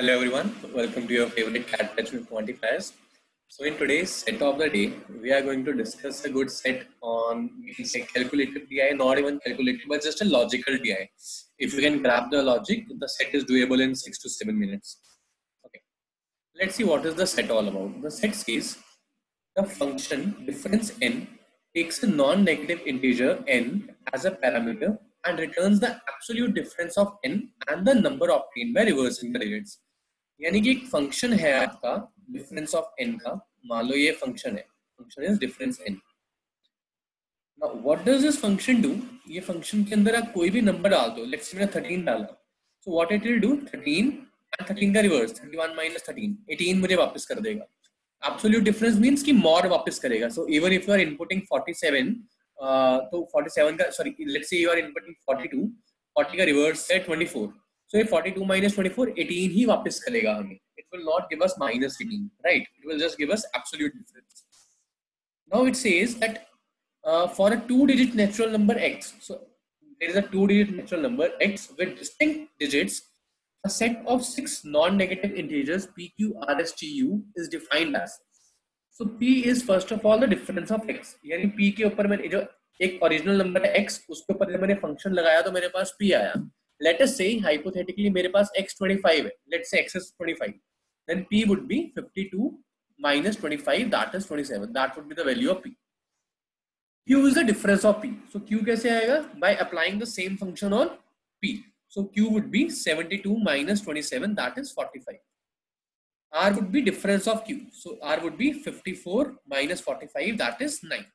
Hello everyone, welcome to your favorite cat attachment quantifiers. So in today's set of the day, we are going to discuss a good set on say calculated DI, not even calculated, but just a logical DI. If you can grab the logic, the set is doable in six to seven minutes. Okay, let's see what is the set all about. The set says the function difference n takes a non-negative integer n as a parameter and returns the absolute difference of n and the number obtained by reversing the digits. यानी कि एक function है आपका difference of N का। मान लो ये function है। Function is difference and what does this function do ये फ़ंक्शन के अंदर आप कोई भी नंबर डाल दो। लेट्स मैंने 13 डाला। So what it will do 13 and 13 का रिवर्स 31 माइनस 13 18 मुझे वापस कर देगा। एब्सोल्यूट डिफरेंस मींस कि मॉड वापस करेगा। So even if you are inputting 47 uh, तो 47 का sorry let's say you are inputting 42 40 का रिवर्स है 24 So if 42 minus 24, 18 ही वापस करेगा हमें. It will not give us minus 18, right? It will just give us absolute difference. Now it says that uh, for a two-digit natural number x, so there is a two-digit natural number x with distinct digits, a set of six non-negative integers p, q, r, s, t, u is defined as. So p is first of all the difference of x. यानी p के ऊपर मैंने जो एक original number है x, उसके ऊपर मैंने फ़ंक्शन लगाया तो मेरे पास p आया. Let us say hypothetically मेरे पास x25 है let's say x is 25 then p would be 52 minus 25 that is 27 that would be the value of p q is the difference of p so q कैसे आएगा by applying the same function on p so q would be 72 minus 27 that is 45 r would be difference of q so r would be 54 minus 45 that is 9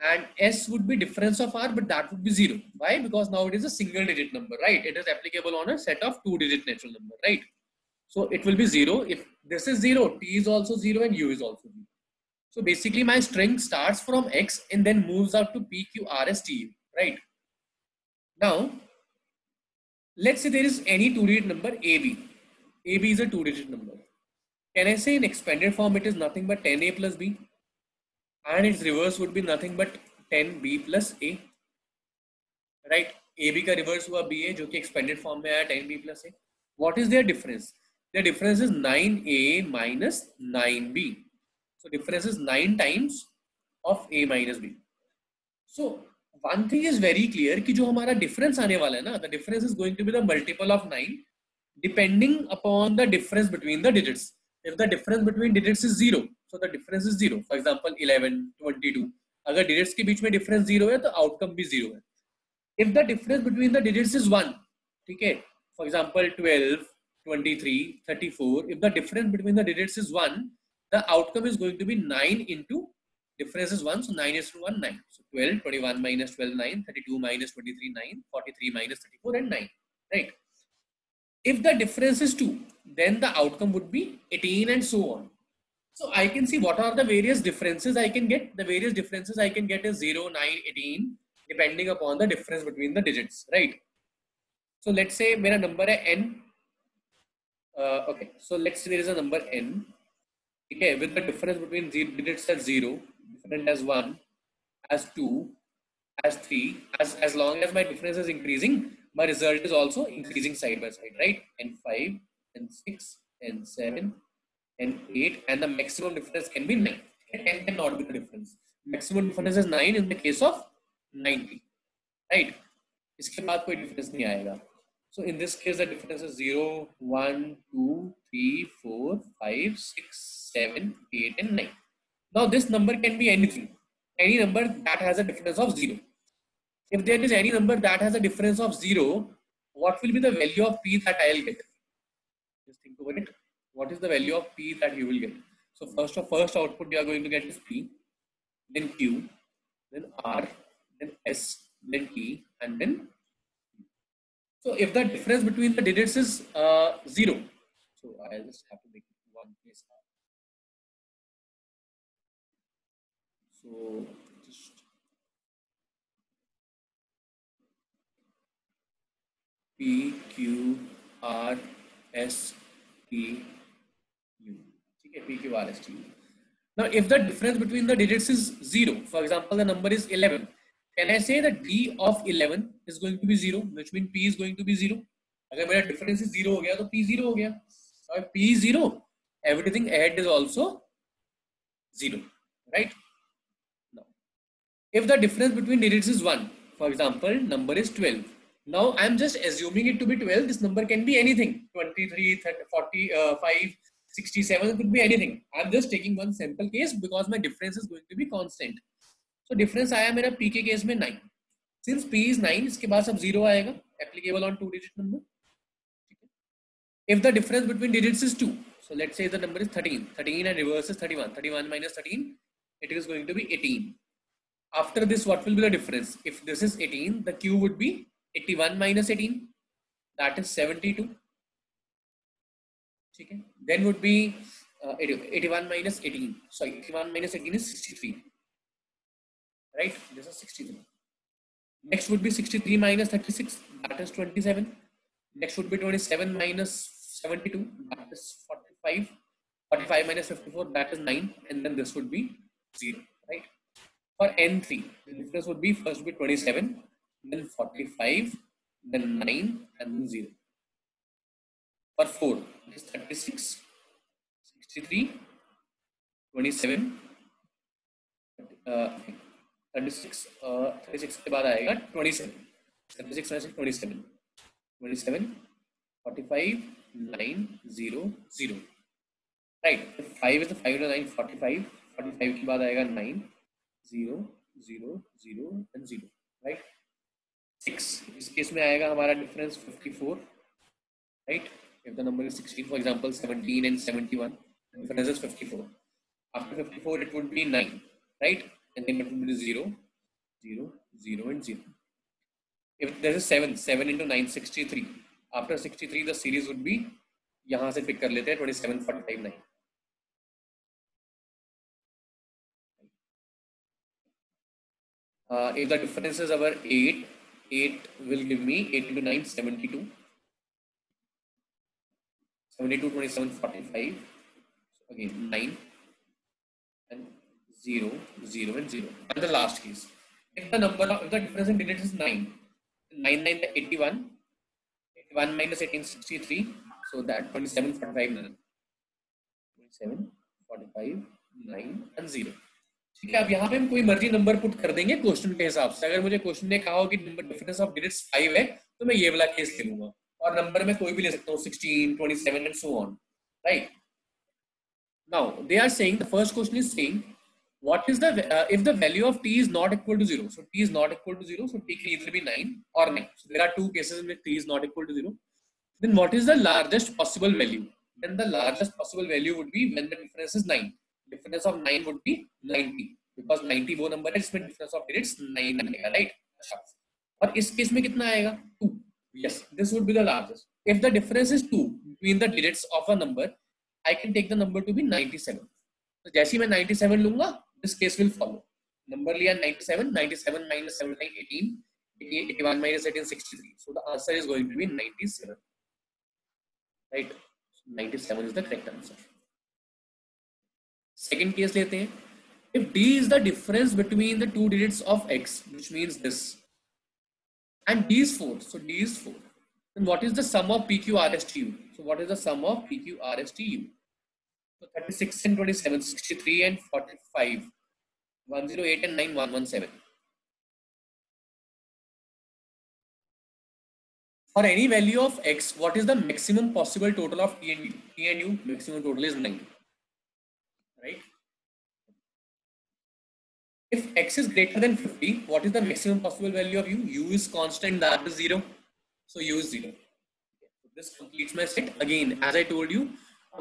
and s would be difference of r but that would be zero. Why? Because now it is a single digit number right? It is applicable on a set of two digit natural number right? So it will be zero. If this is zero t is also zero and u is also zero. So basically my string starts from x and then moves out to p q r s t right? Now let's say there is any two digit number ab ab is a two digit number. Can i say in expanded form it is nothing but 10a plus b and its reverse would be nothing but 10b plus a. Right A B का reverse हुआ B A जो कि expanded form में आया ten B plus A what is their difference their difference is nine A minus nine B so difference is nine times of A minus B so one thing is very clear कि जो हमारा difference आने वाला है ना the difference is going to be the multiple of nine depending upon the difference between the digits if the difference between digits is zero so the difference is zero for example 11 22 अगर digits के बीच में difference zero है तो outcome भी zero है if the difference between the digits is one ठीक है for example 12 23 34 if the difference between the digits is one the outcome is going to be 9 into difference is 1 so 9 is to 1 9 so 12 21 minus 12 9 32 minus 23 9 43 minus 34 and 9 right if the difference is 2 then the outcome would be 18 and so on so I can see what are the various differences I can get. The various differences I can get is 0, 9, 18, depending upon the difference between the digits, right? So let's say मेरा number है n. Uh, okay, so let's say there is a number n. Okay, with the difference between digits as 0, different as 1, as 2, as 3, as, as long as my difference is increasing, my result is also increasing side by side, right? n5, n6, n7, and 8 and the maximum difference can be 9. 10 cannot be the difference. Maximum difference is 9 in the case of 90. Right? इसके बाद कोई difference नहीं आएगा. So in this case the difference is 0, 1, 2, 3, 4, 5, 6, 7, 8 and 9. Now this number can be anything. Any number that has a difference of 0. if there is any number that has a difference of 0, what will be the value of p that I'll get? Just think about it what is the value of p that you will get. So first of first output you are going to get is p, then q, then r, then s, then T, and then. So if the difference between the digits is uh, zero, so I'll just have to make one place. So just p, q, r, s, e, now, if the difference between the digits is zero, for example, the number is 11, can I say that d of 11 is going to be zero, which means p is going to be zero? अगर मेरा difference is zero हो गया तो p zero हो गया. Now if P is 0, everything ahead is also 0, right? Now, if the difference between digits is 1, for example, number is 12. Now I'm just assuming it to be 12. This number can be anything 23, 30, 40, uh, 5, 67, it could be anything. I'm just taking one simple case because my difference is going to be constant. So difference आया मेरा P के case में 9. Since P is 9, इसके बाद सब 0 आएगा applicable on two digit number. If the difference between digits is 2, so let's say the number is 13. 13 and reverse is 31. 31 minus 13, it is going to be 18. After this, what will be the difference? If this is 18, the Q would be 81 minus 18, that is 72. Okay. Then would be uh, 81 minus 18. Sorry, 81 minus 18 is 63. Right? This is 63. Next would be 63 minus 36, that is 27. Next would be 27 minus 72, that is 45. 45 minus 54, that is 9. And then this would be 0, right? For N3, the difference would be first would be 27, then 45, then 9, and then 0. For 4, it is 36, 63, 27, uh, 36, uh, 36 के बाद आएगा 27, 36 26 27, 27, 45, 9, 0, 0. Right, 5 is the 5 to 9, 45, 45 के बाद आएगा 9, 0, 0, 0 and 0. Right, six, इस case में आएगा हमारा difference fifty four right if the number is sixty for example seventeen and seventy one difference is fifty four after fifty four it would be nine right and then it would be zero zero zero and zero if there is seven seven into nine sixty three after sixty three the series would be यहाँ से pick कर लेते हैं twenty seven forty five nine if the difference is our eight 8 will give me 8 into 9, 72. 72, 27, 45. So again, 9 and 0, 0 and 0. And the last case. If the number of, if the difference in digits is 9, 9, 9, 81, 81 minus 18, 63. So that 27, 45, 9. 27, 45, 9 and 0. ठीक है अब यहाँ पे हम कोई मर्ज़ी number put कर देंगे क्वेश्चन के हिसाब से अगर मुझे क्वेश्चन ने कहा हो कि डिफरेंस ऑफ़ डिजिट्स 5 है तो मैं ये वाला केस ले लूँगा और नंबर में कोई भी ले सकता हूँ 16, 27 and so on right now they are saying the first question is saying what is the uh, if the value of t is not equal to 0 so t is not equal to 0 so t can either be 9 or 9 so there are two cases in which t is not equal to 0 then what is the largest possible value then the largest possible value would be when the difference is 9 difference of 9 would be 90 because 90 वो number है जिसमें difference of digits 9 आएगा right और इस case में कितना आएगा 2 yes this would be the largest if the difference is 2 between the digits of a number I can take the number to be 97. तो जैसे मैं 97 लूंगा this case will follow. Number लिया 97, 97 minus 79, 18, 81 minus 18, 63. So the answer is going to be 97. Right? 97 is the correct answer. Second case lete hain. If d is the difference between the two digits of x, which means this, and d is 4, so d is 4, then what is the sum of PQRSTU? So what is the sum of PQRSTU? So 36 and 27, 63 and 45, 108 and 9, 117. For any value of x, what is the maximum possible total of T and U? T and U maximum total is 9. If x is greater than 50, what is the maximum possible value of u? u is constant, that is 0. So u is 0. So this completes my set. Again, as I told you,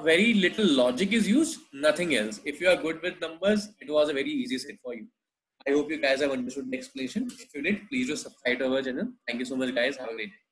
very little logic is used, nothing else. If you are good with numbers, it was a very easy set for you. I hope you guys have understood the explanation. If you did, please do subscribe to our channel. Thank you so much, guys. Have a great day.